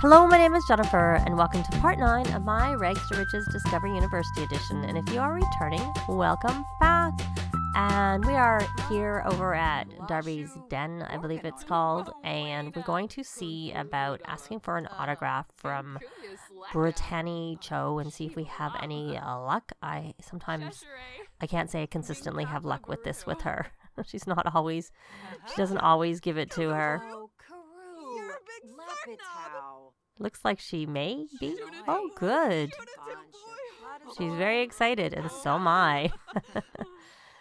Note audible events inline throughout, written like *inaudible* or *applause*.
Hello, my name is Jennifer, and welcome to part 9 of my Rags to Riches Discovery University edition. And if you are returning, welcome back. And we are here over at Darby's Den, I believe it's called, and we're going to see about asking for an autograph from Brittany Cho and see if we have any uh, luck. I sometimes, I can't say I consistently have luck with this with her. *laughs* She's not always, she doesn't always give it to her. Karoo. Looks like she may be. Oh, good. She's very excited, and so am I. *laughs*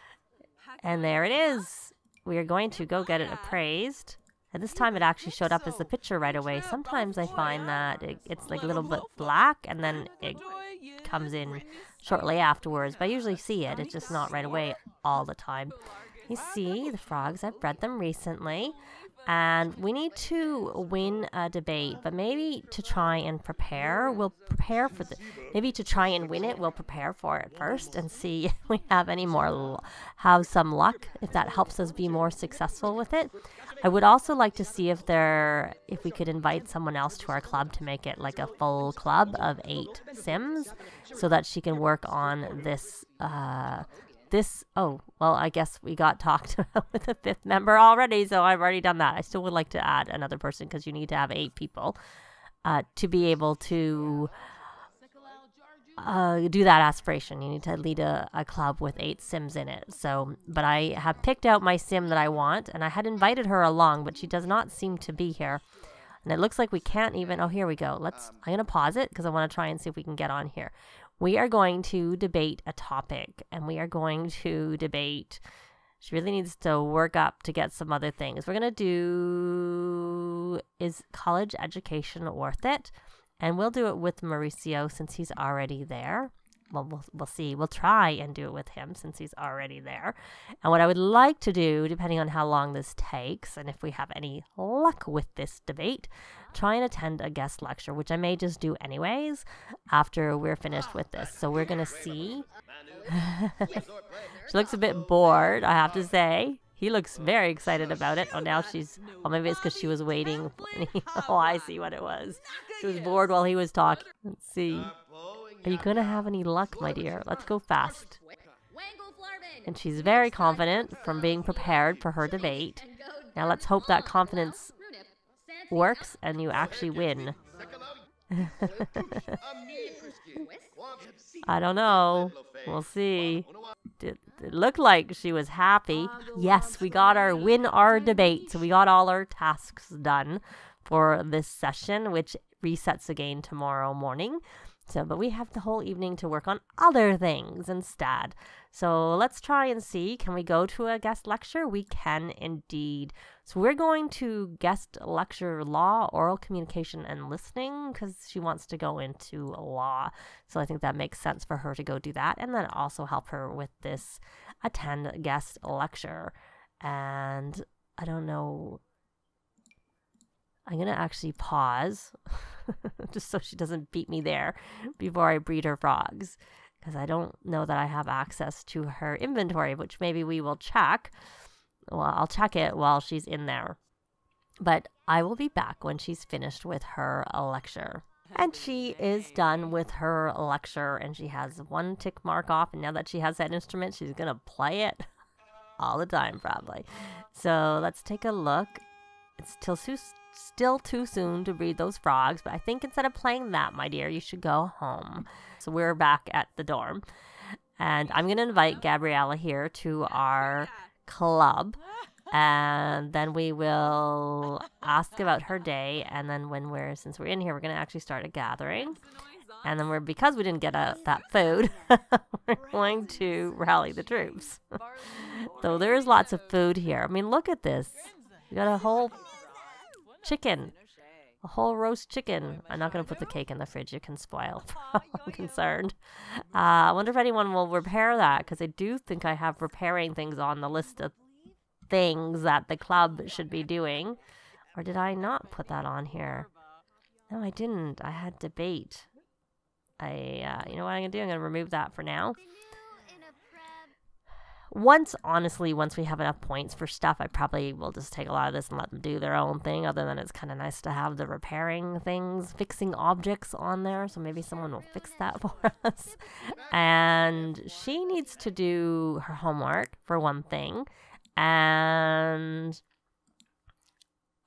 *laughs* and there it is. We are going to go get it appraised. And this time it actually showed up as the picture right away. Sometimes I find that it, it's like a little bit black and then it comes in shortly afterwards. But I usually see it. It's just not right away all the time. You see the frogs. I've bred them recently. And we need to win a debate, but maybe to try and prepare, we'll prepare for the. Maybe to try and win it, we'll prepare for it first and see *laughs* if we have any more, have some luck, if that helps us be more successful with it. I would also like to see if there, if we could invite someone else to our club to make it like a full club of eight Sims, so that she can work on this. Uh, this oh well i guess we got talked *laughs* with a fifth member already so i've already done that. I still would like to add another person because you need to have eight people uh, to be able to uh, do that aspiration. You need to lead a, a club with eight sims in it. So but i have picked out my sim that i want and i had invited her along but she does not seem to be here. And it looks like we can't even oh here we go. Let's i'm going to pause it because i want to try and see if we can get on here we are going to debate a topic and we are going to debate she really needs to work up to get some other things we're going to do is college education worth it and we'll do it with Maurizio since he's already there well, we'll we'll see. We'll try and do it with him since he's already there. And what I would like to do, depending on how long this takes, and if we have any luck with this debate, try and attend a guest lecture, which I may just do anyways after we're finished with this. So we're gonna see. *laughs* she looks a bit bored, I have to say. He looks very excited about it. Oh, now she's. Oh, maybe it's because she was waiting. *laughs* oh, I see what it was. She was bored while he was talking. Let's see. Are you gonna have any luck, my dear? Let's go fast. And she's very confident from being prepared for her debate. Now let's hope that confidence works and you actually win. *laughs* I don't know. We'll see. Did it looked like she was happy. Yes, we got our win our debate. So we got all our tasks done for this session, which resets again tomorrow morning. So, but we have the whole evening to work on other things instead. So let's try and see. Can we go to a guest lecture? We can indeed. So we're going to guest lecture law, oral communication, and listening because she wants to go into law. So I think that makes sense for her to go do that, and then also help her with this attend guest lecture. And I don't know. I'm going to actually pause *laughs* just so she doesn't beat me there before I breed her frogs because I don't know that I have access to her inventory, which maybe we will check. Well, I'll check it while she's in there. But I will be back when she's finished with her lecture. And she is done with her lecture and she has one tick mark off. And now that she has that instrument, she's going to play it *laughs* all the time, probably. So let's take a look. It's too, still too soon to breed those frogs, but I think instead of playing that, my dear, you should go home. So we're back at the dorm. And I'm going to invite Gabriella here to our club. And then we will ask about her day. And then when we're, since we're in here, we're going to actually start a gathering. And then we're, because we didn't get a, that food, *laughs* we're going to rally the troops. *laughs* so there is lots of food here. I mean, look at this. We got a whole chicken. A whole roast chicken. I'm not going to put the cake in the fridge. It can spoil. *laughs* I'm concerned. Uh, I wonder if anyone will repair that because I do think I have repairing things on the list of things that the club should be doing. Or did I not put that on here? No, I didn't. I had debate. I, uh, you know what I'm going to do? I'm going to remove that for now. Once, honestly, once we have enough points for stuff, I probably will just take a lot of this and let them do their own thing. Other than it's kind of nice to have the repairing things, fixing objects on there. So maybe someone will fix that *laughs* for us. And she needs to do her homework for one thing. And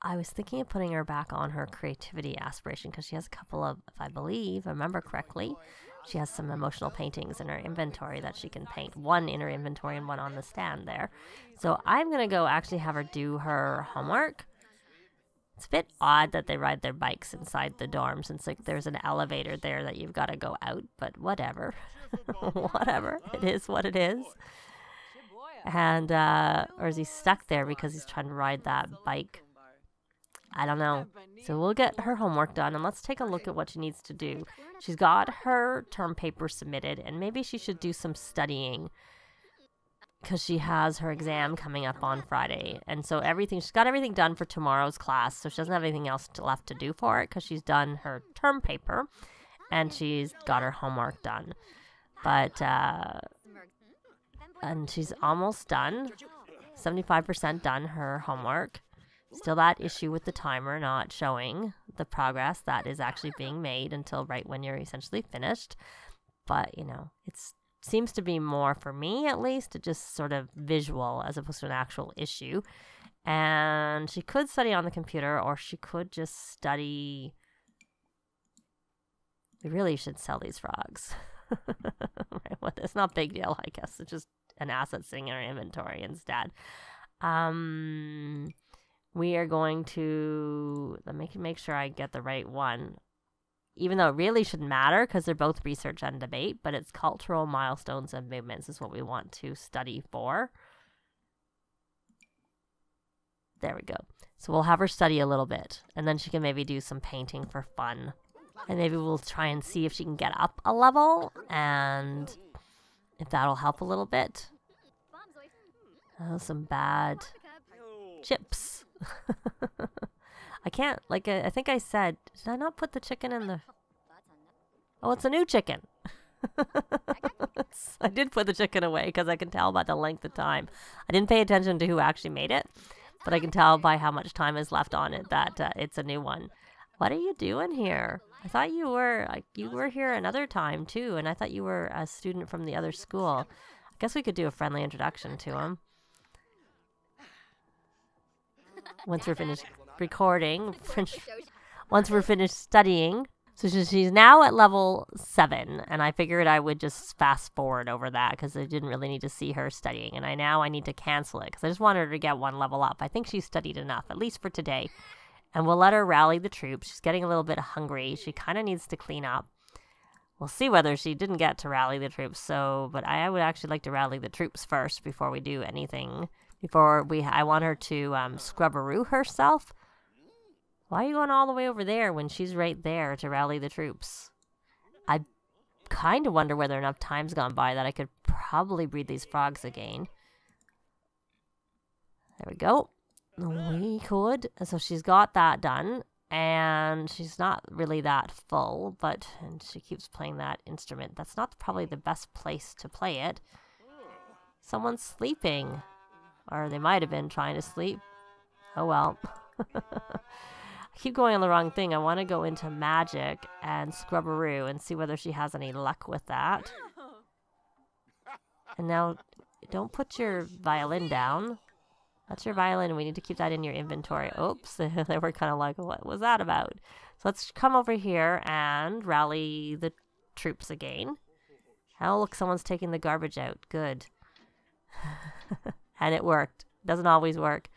I was thinking of putting her back on her creativity aspiration because she has a couple of, if I believe, I remember correctly, she has some emotional paintings in her inventory that she can paint. One in her inventory and one on the stand there. So I'm going to go actually have her do her homework. It's a bit odd that they ride their bikes inside the dorm since like there's an elevator there that you've got to go out, but whatever. *laughs* whatever. It is what it is. And uh or is he stuck there because he's trying to ride that bike? I don't know. So we'll get her homework done and let's take a look at what she needs to do. She's got her term paper submitted and maybe she should do some studying because she has her exam coming up on Friday. And so everything, she's got everything done for tomorrow's class. So she doesn't have anything else to, left to do for it because she's done her term paper and she's got her homework done. But, uh, and she's almost done, 75% done her homework. Still that issue with the timer not showing the progress that is actually being made until right when you're essentially finished. But, you know, it seems to be more for me at least, just sort of visual as opposed to an actual issue. And she could study on the computer or she could just study. We really should sell these frogs. *laughs* right, it's not big deal, I guess. It's just an asset sitting in our inventory instead. Um, we are going to let me make sure I get the right one. Even though it really shouldn't matter because they're both research and debate, but it's cultural milestones and movements is what we want to study for. There we go. So we'll have her study a little bit, and then she can maybe do some painting for fun. And maybe we'll try and see if she can get up a level, and if that'll help a little bit. Oh, some bad chips. *laughs* I can't, like, I, I, think I said, did I not put the chicken in the... Oh, it's a new chicken. *laughs* I did put the chicken away because I can tell by the length of time. I didn't pay attention to who actually made it, but I can tell by how much time is left on it that uh, it's a new one. What are you doing here? I thought you were like you were here another time too, and I thought you were a student from the other school. I guess we could do a friendly introduction to him. Once we're finished *laughs* recording, once we're finished studying. So she's now at level seven, and I figured I would just fast forward over that because I didn't really need to see her studying. And I now I need to cancel it because I just wanted her to get one level up. I think she's studied enough, at least for today. And we'll let her rally the troops. She's getting a little bit hungry. She kind of needs to clean up. We'll see whether she didn't get to rally the troops. So, but I would actually like to rally the troops first before we do anything before we I want her to um, scrubberoo herself. Why are you going all the way over there when she's right there to rally the troops? I kind of wonder whether enough time's gone by that I could probably breed these frogs again. There we go. We could. So she's got that done. And she's not really that full, but and she keeps playing that instrument. That's not probably the best place to play it. Someone's sleeping. Or they might have been trying to sleep. Oh well. *laughs* I keep going on the wrong thing. I want to go into magic and scrubberoo and see whether she has any luck with that. And now, don't put your violin down. That's your violin. We need to keep that in your inventory. Oops. *laughs* they were kind of like, what was that about? So let's come over here and rally the troops again. Oh, look, someone's taking the garbage out. Good. *laughs* and it worked. Doesn't always work.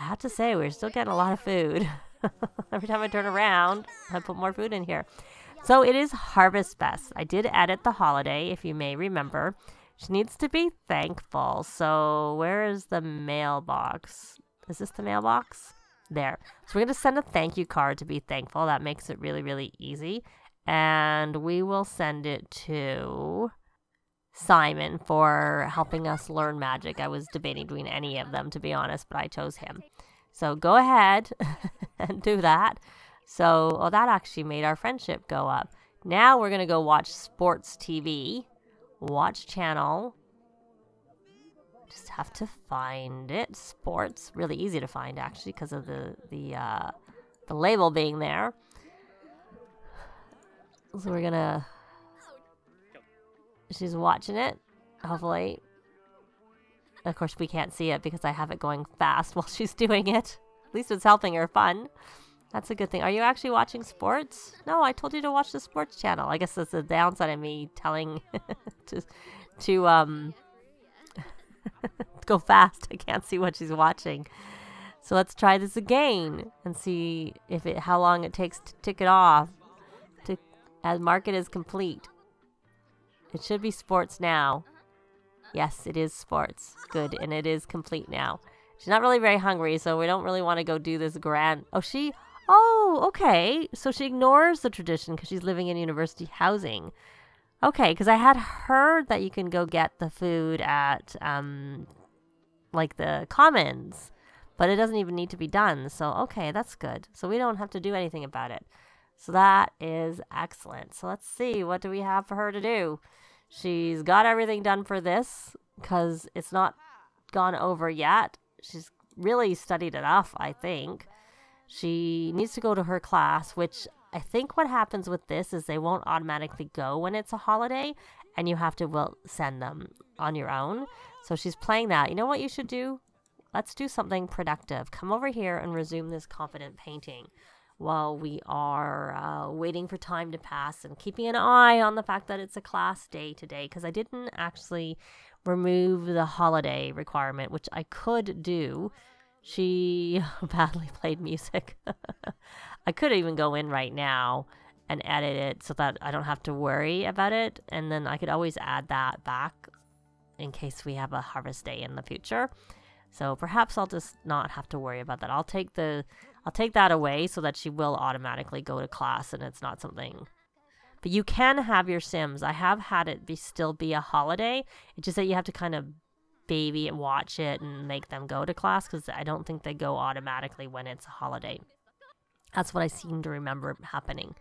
I have to say, we're still getting a lot of food. *laughs* Every time I turn around, I put more food in here. So it is Harvest Fest. I did edit the holiday, if you may remember. She needs to be thankful. So where is the mailbox? Is this the mailbox? There. So we're going to send a thank you card to be thankful. That makes it really, really easy. And we will send it to Simon for helping us learn magic. I was debating between any of them, to be honest, but I chose him. So go ahead *laughs* and do that. So, well, that actually made our friendship go up. Now we're going to go watch sports TV, watch channel Just have to find it. Sports, really easy to find actually because of the the uh, the label being there. So we're gonna. She's watching it. Hopefully. Of course, we can't see it because I have it going fast *laughs* while she's doing it. At least it's helping her fun. That's a good thing. Are you actually watching sports? No, I told you to watch the sports channel. I guess that's the downside of me telling *laughs* to to um *laughs* go fast. I can't see what she's watching. So let's try this again and see if it how long it takes to tick it off to as market is complete. It should be sports now. Yes, it is sports. Good, and it is complete now. She's not really very hungry, so we don't really want to go do this grand. Oh, she. Oh, okay. So she ignores the tradition because she's living in university housing. Okay, because I had heard that you can go get the food at um, like the commons, but it doesn't even need to be done. So okay, that's good. So we don't have to do anything about it. So that is excellent. So let's see what do we have for her to do. She's got everything done for this because it's not gone over yet. She's really studied enough, I think. She needs to go to her class, which I think what happens with this is they won't automatically go when it's a holiday and you have to well send them on your own. So she's playing that. You know what you should do? Let's do something productive. Come over here and resume this confident painting while we are uh, waiting for time to pass and keeping an eye on the fact that it's a class day today because I didn't actually remove the holiday requirement, which I could do. She *laughs* badly played music. *laughs* I could even go in right now and edit it so that I don't have to worry about it. And then I could always add that back in case we have a harvest day in the future. So perhaps I'll just not have to worry about that. I'll take the I'll take that away so that she will automatically go to class and it's not something but you can have your sims. I have had it be still be a holiday. It's just that you have to kind of baby it, watch it, and make them go to class because I don't think they go automatically when it's a holiday. That's what I seem to remember happening.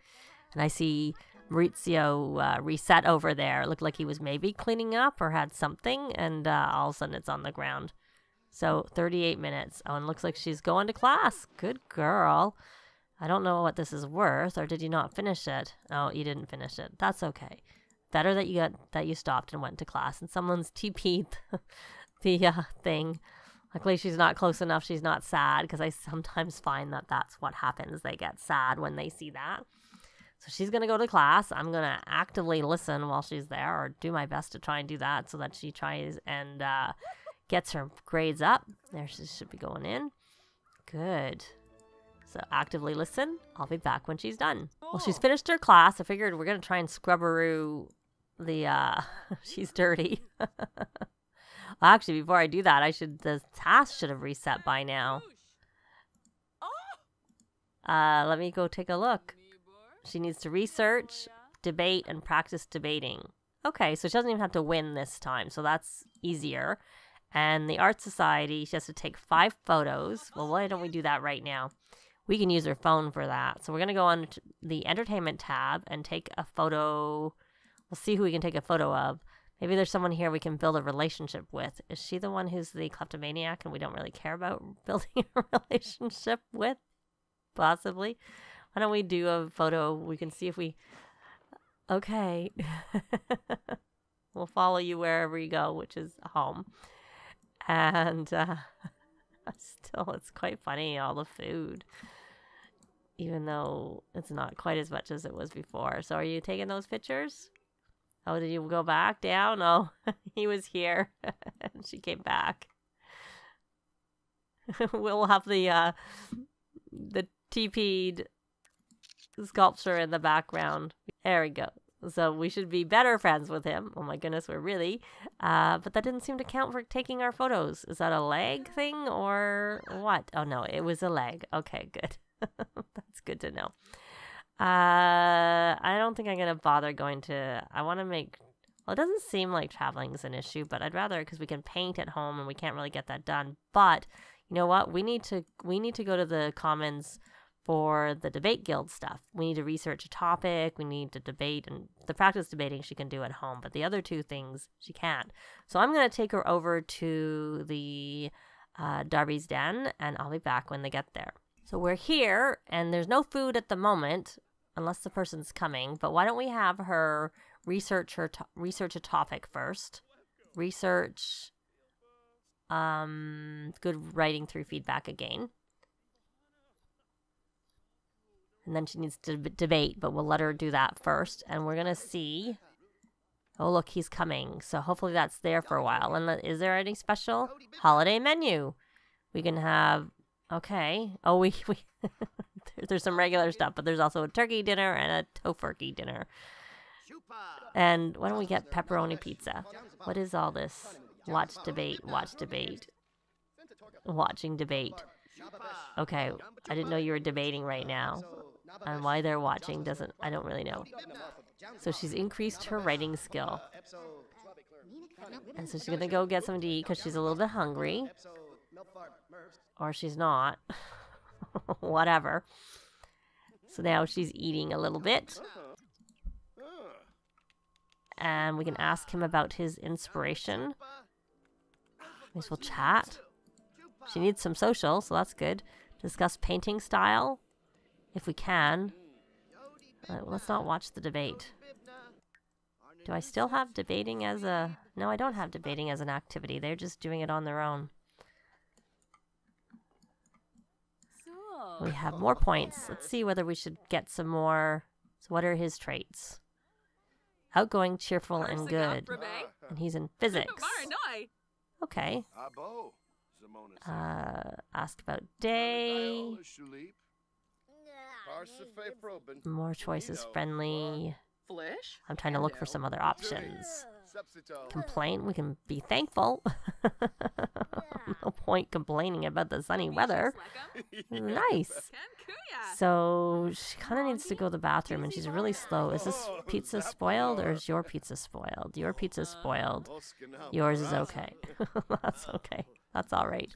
And I see Maurizio uh, reset over there. It looked like he was maybe cleaning up or had something, and uh, all of a sudden it's on the ground. So 38 minutes. Oh, and looks like she's going to class. Good girl. I don't know what this is worth, or did you not finish it? Oh, you didn't finish it. That's okay. Better that you got that you stopped and went to class, and someone's TP'd *laughs* the uh, thing. Luckily, she's not close enough. She's not sad because I sometimes find that that's what happens. They get sad when they see that. So she's gonna go to class. I'm gonna actively listen while she's there, or do my best to try and do that so that she tries and uh, gets her grades up. There, she should be going in. Good. So actively listen. I'll be back when she's done. Well, she's finished her class. I figured we're going to try and scrubberoo the, uh, *laughs* she's dirty. *laughs* well, actually, before I do that, I should, the task should have reset by now. Uh, let me go take a look. She needs to research, debate, and practice debating. Okay, so she doesn't even have to win this time, so that's easier. And the Art Society, she has to take five photos. Well, why don't we do that right now? we can use her phone for that. So we're going to go on the entertainment tab and take a photo. We'll see who we can take a photo of. Maybe there's someone here we can build a relationship with. Is she the one who's the kleptomaniac and we don't really care about *laughs* building a relationship with? Possibly. Why don't we do a photo? We can see if we. Okay. *laughs* we'll follow you wherever you go, which is home. And uh, *laughs* still, it's quite funny, all the food even though it's not quite as much as it was before. So are you taking those pictures? Oh, did you go back down? Oh, *laughs* he was here *laughs* and she came back. we'll have the uh the TP'd sculpture in the background. There we go. So we should be better friends with him. Oh my goodness, we're really. Uh, but that didn't seem to count for taking our photos. Is that a leg thing or what? Oh no, it was a leg. Okay, good. *laughs* That's good to know. Uh, I don't think I'm gonna bother going to. I want to make. Well, it doesn't seem like traveling is an issue, but I'd rather because we can paint at home and we can't really get that done. But you know what? We need to we need to go to the commons for the debate guild stuff. We need to research a topic, we need to debate, and the practice debating she can do at home, but the other two things she can't. So I'm going to take her over to the uh, Darby's Den, and I'll be back when they get there. So we're here, and there's no food at the moment, unless the person's coming. But why don't we have her research her research a topic first? Research, um, good writing through feedback again. And then she needs to debate, but we'll let her do that first. And we're gonna see. Oh look, he's coming. So hopefully that's there for a while. And is there any special holiday menu? We can have. Okay. Oh, we we. *laughs* there's some regular stuff, but there's also a turkey dinner and a tofurkey dinner. And why don't we get pepperoni pizza? What is all this? Watch debate, watch debate. Watching debate. Okay, I didn't know you were debating right now. And why they're watching doesn't, I don't really know. So she's increased her writing skill. And so she's gonna go get something to eat because she's a little bit hungry. Or she's not. *laughs* Whatever. So now she's eating a little bit. And we can ask him about his inspiration. May as chat. She needs some social, so that's good. Discuss painting style, if we can. Uh, let's not watch the debate. Do I still have debating as a... No, I don't have debating as an activity. They're just doing it on their own. We have more points. Let's see whether we should get some more. So what are his traits? Outgoing, cheerful, and good. And he's in physics. *laughs* Okay. Uh, ask about day. More choices, friendly. I'm trying to look for some other options. Complain, we can be thankful. *laughs* no point complaining about the sunny weather. *laughs* Nice. So she kind of needs to go to the bathroom and she's really slow. Is this pizza spoiled or is your pizza spoiled? Your pizza's spoiled. Yours is okay. *laughs* That's okay. That's all right.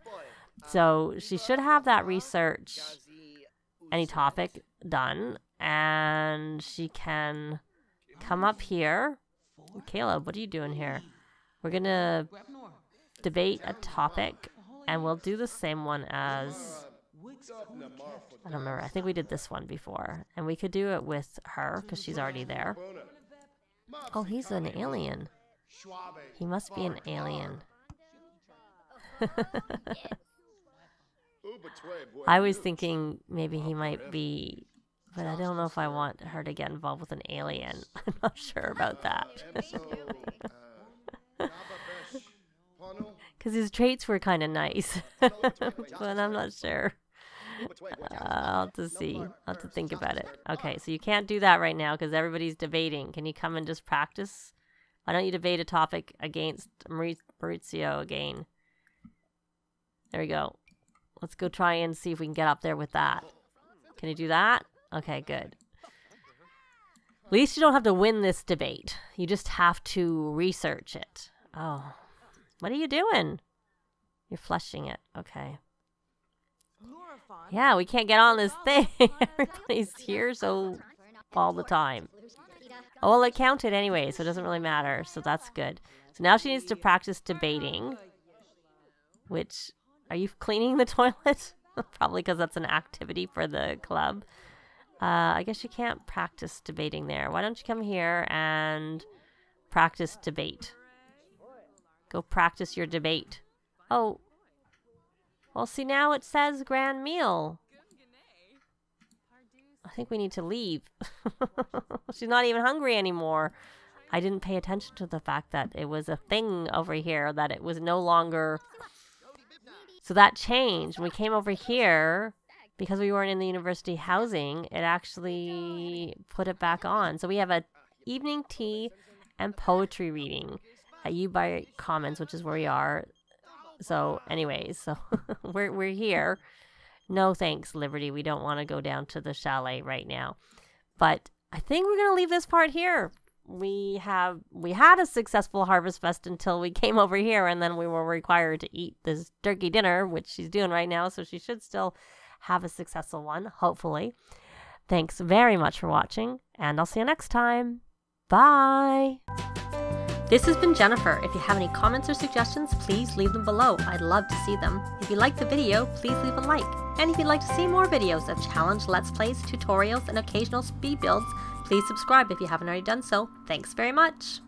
So she should have that research, any topic done, and she can come up here. Caleb, what are you doing here? We're gonna debate a topic, and we'll do the same one as. I don't remember. I think we did this one before, and we could do it with her because she's already there. Oh, he's an alien. He must be an alien. *laughs* I was thinking maybe he might be, but I don't know if I want her to get involved with an alien. *laughs* I'm not sure about that. *laughs* Because his traits were kind of nice, *laughs* but I'm not sure. Uh, I'll have to see. I'll have to think about it. Okay, so you can't do that right now because everybody's debating. Can you come and just practice? Why don't you debate a topic against Maurizio again? There we go. Let's go try and see if we can get up there with that. Can you do that? Okay, good. At least you don't have to win this debate. You just have to research it. Oh. What are you doing? You're flushing it. Okay. Yeah, we can't get on this thing. *laughs* Everybody's here so all the time. Oh, well, it counted anyway, so it doesn't really matter. So that's good. So now she needs to practice debating. Which, are you cleaning the *laughs* toilet? *laughs* Probably because that's an activity for the club. Uh, I guess you can't practice debating there. Why don't you come here and practice debate? Go practice your debate. Oh. Well, see, now it says grand meal. I think we need to leave. *laughs* She's not even hungry anymore. I didn't pay attention to the fact that it was a thing over here, that it was no longer. So that changed. When we came over here, because we weren't in the university housing, it actually put it back on. So we have a evening tea and poetry reading at UBrite Commons, which is where we are. So, anyways, so *laughs* we're we're here. No thanks, Liberty. We don't want to go down to the chalet right now. But I think we're gonna leave this part here. We have we had a successful harvest fest until we came over here, and then we were required to eat this turkey dinner, which she's doing right now. So she should still have a successful one, hopefully. Thanks very much for watching, and I'll see you next time. Bye! This has been Jennifer. If you have any comments or suggestions, please leave them below. I'd love to see them. If you liked the video, please leave a like. And if you'd like to see more videos of challenge, let's plays, tutorials, and occasional speed builds, please subscribe if you haven't already done so. Thanks very much!